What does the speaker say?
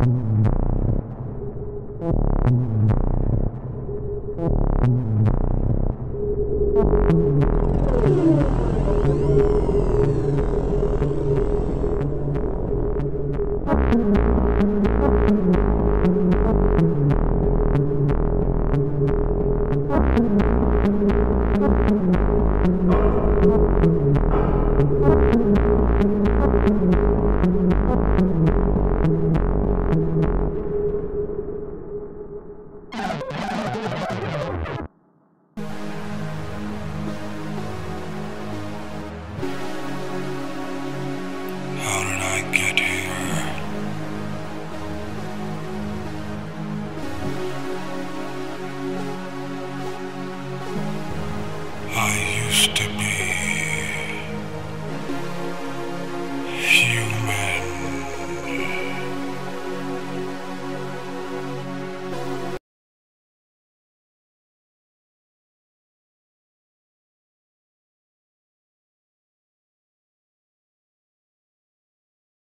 How step